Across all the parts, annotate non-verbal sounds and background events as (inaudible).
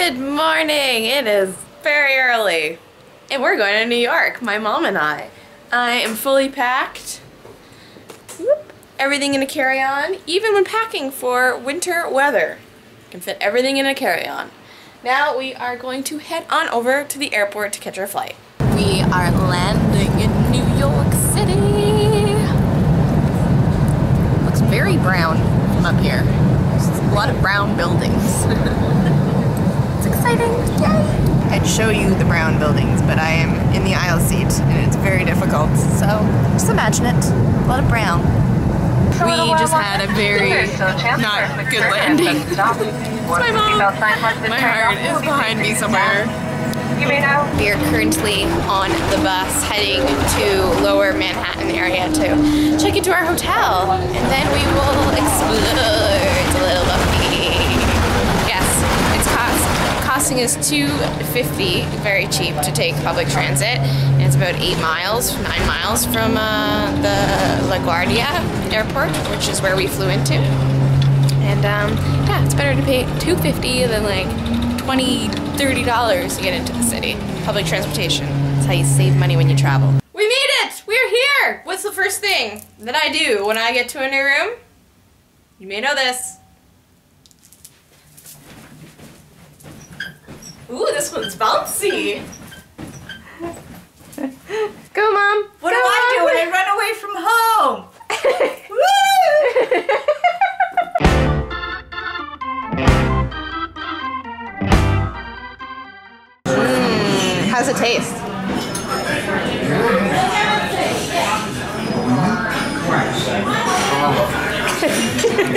Good morning. It is very early. And we're going to New York, my mom and I. I am fully packed. Whoop. Everything in a carry-on, even when packing for winter weather. Can fit everything in a carry-on. Now we are going to head on over to the airport to catch our flight. We are landing in New York City. Looks very brown from up here. There's a lot of brown buildings. (laughs) it's exciting. Yay! I'd show you the brown buildings, but I am in the aisle seat and it's very difficult. So just imagine it. A lot of brown. We just had a very not good landing. (laughs) my mom. My heart is behind me somewhere. We are currently on the bus heading to lower Manhattan area to check into our hotel and then we will explore. It's a little lucky. Yes, it's cost, costing us $2.50, very cheap to take public transit. And it's about eight miles, nine miles from uh, the LaGuardia airport, which is where we flew into. And um, yeah, it's better to pay $2.50 than like $20, $30 to get into the city. Public transportation. That's how you save money when you travel. We made it! We're here! What's the first thing that I do when I get to a new room? You may know this. This one's bouncy. Go, Mom. What Go, do I do when I run away from home? Woo! How's it taste?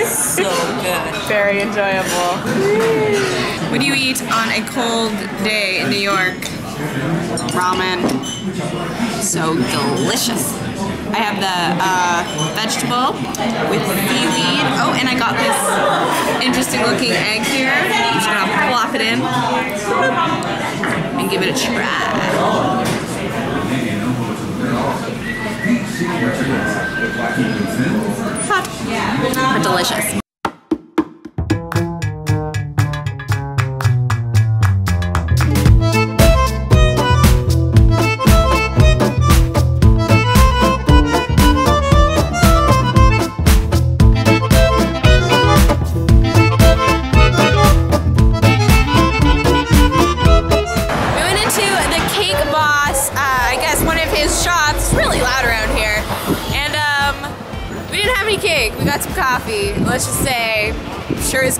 So good. Very enjoyable. What do you eat on a cold day in New York? Ramen. So delicious. I have the uh, vegetable with seaweed. Oh, and I got this interesting looking egg here. I'm just gonna plop it in and give it a try. Hot, but delicious.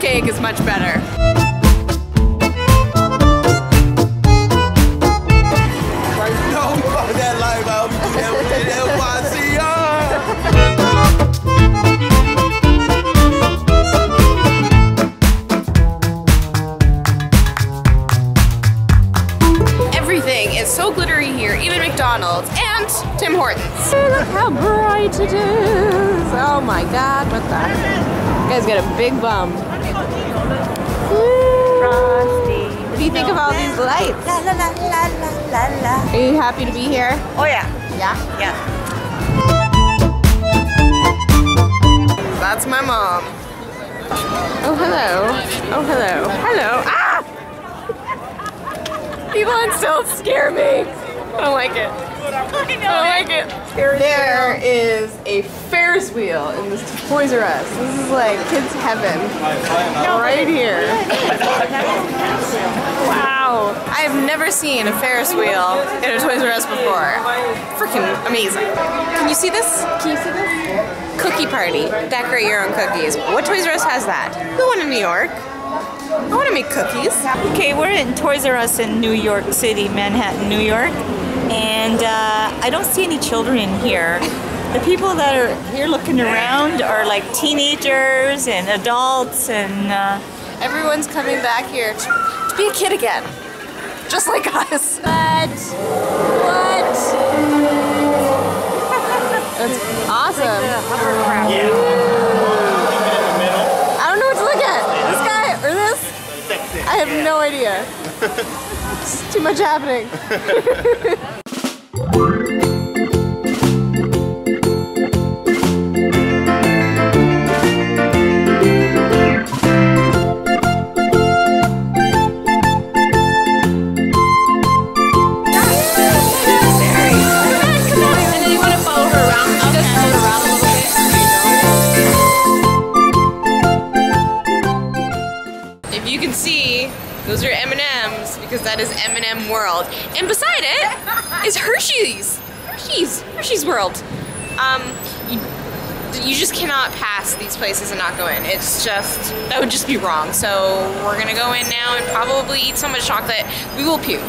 Cake is much better. Everything is so glittery here, even McDonald's and Tim Hortons. Look how bright it is. Oh my god, what the? You guys got a big bum. Frosty. What do you think of all these lights? La la la la la la la. Are you happy to be here? Oh yeah. Yeah. Yeah. That's my mom. Oh, hello. Oh, hello. Hello. Ah! People on stilts scare me. I don't like it. I don't like it. There is a Ferris wheel in this Toys R Us. This is like kids' heaven. Right here. Wow. I have never seen a Ferris wheel in a Toys R Us before. Freaking amazing. Can you see this? Can you see this? Cookie party. Decorate your own cookies. What Toys R Us has that? Who went to New York? I want to make cookies. Okay, we're in Toys R Us in New York City, Manhattan, New York, and uh, I don't see any children in here. The people that are here looking around are like teenagers and adults, and uh, Everyone's coming back here to, to be a kid again. Just like us. (laughs) What? What? That's awesome. I don't know what to look at. This guy or this? I have no idea. (laughs) It's too much happening. (laughs) is M&M World. And beside it is Hershey's. Hershey's. Hershey's World. Um, you, you just cannot pass these places and not go in. It's just, that would just be wrong. So we're gonna go in now and probably eat so much chocolate, we will puke.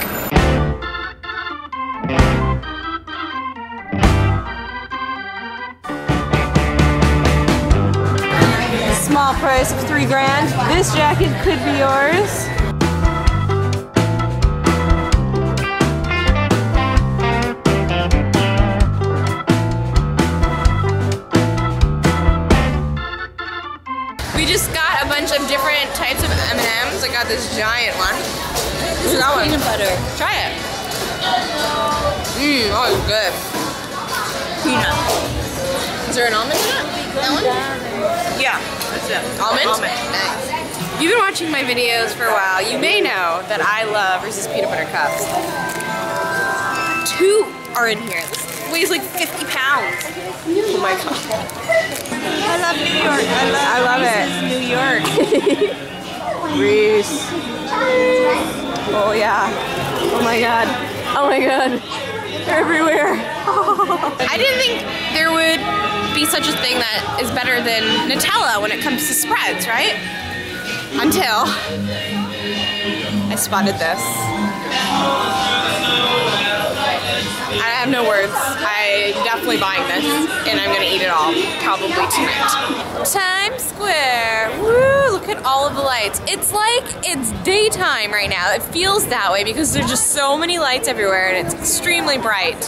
Small price of three grand. This jacket could be yours. Just got a bunch of different types of M&Ms. I got this giant one. This is that one. Peanut butter. Try it. Mmm, oh, it's good. Peanut. Is there an almond in it? That one? Yeah, that's it. Almond? Almond. Nice. If you've been watching my videos for a while, you may know that I love Reese's Peanut Butter Cups. Two are in here. This weighs like 50 pounds. Oh my god. I love New York. I love, I love it. New York. (laughs) Reese. Oh yeah. Oh my god. Oh my god. They're everywhere. (laughs) I didn't think there would be such a thing that is better than Nutella when it comes to spreads, right? Until I spotted this. I have no words. I'm definitely buying this, and I'm gonna eat it all probably tonight. Times Square. Woo! Look at all of the lights. It's like it's daytime right now. It feels that way because there's just so many lights everywhere, and it's extremely bright.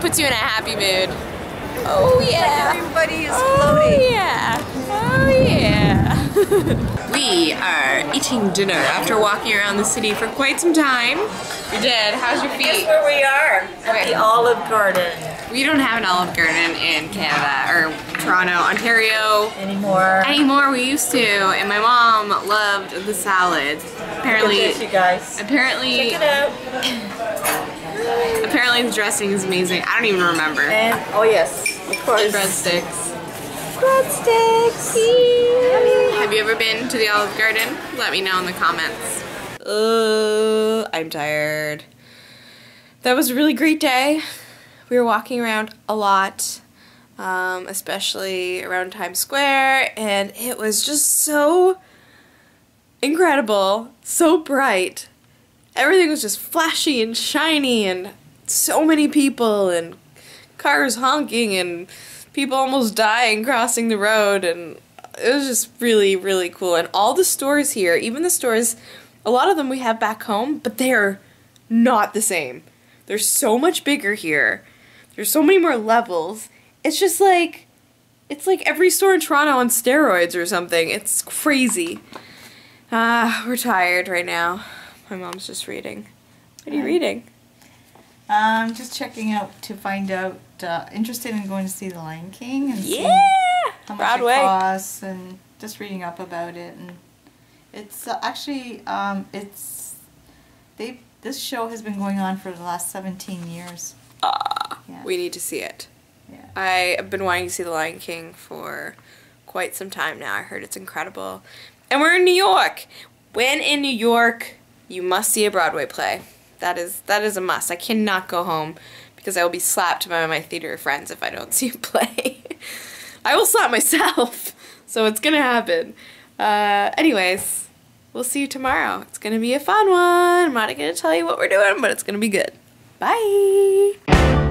Puts you in a happy mood. Oh yeah. Everybody is Oh floating. yeah. (laughs) We are eating dinner after walking around the city for quite some time. We did. How's your feet? Guess where we are? At Okay. the Olive Garden We don't have an Olive Garden in Canada or Toronto, Ontario anymore. anymore. We used to, and my mom loved the salad. Apparently, this, you guys. apparently, Check it out. (coughs) apparently the dressing is amazing. I don't even remember. And oh yes, of course. Breadsticks. breadsticks. Have you ever been to the Olive Garden? Let me know in the comments. Uh, I'm tired. That was a really great day. We were walking around a lot, um, especially around Times Square, and it was just so incredible, so bright. Everything was just flashy and shiny, and so many people, and cars honking, and people almost dying crossing the road, and it was just really, really cool. And all the stores here, even the stores, a lot of them we have back home, but they're not the same. They're so much bigger here. There's so many more levels. It's just like it's like every store in Toronto on steroids or something. It's crazy. Ah, we're tired right now. My mom's just reading. What are you reading? Um, just checking out to find out. Uh, interested in going to see The Lion King and Yeah, how much Broadway. it costs and just reading up about it and it's uh, actually um, it's they this show has been going on for the last 17 years. Ah, Yeah. we need to see it. Yeah. I have been wanting to see The Lion King for quite some time now. I heard it's incredible. And we're in New York. When in New York, you must see a Broadway play. That is that is a must. I cannot go home because I will be slapped by my theater friends if I don't (laughs) see a play. I will slap myself. (laughs) So it's gonna happen. Uh, anyways, we'll see you tomorrow. It's gonna be a fun one. I'm not gonna tell you what we're doing, but it's gonna be good. Bye.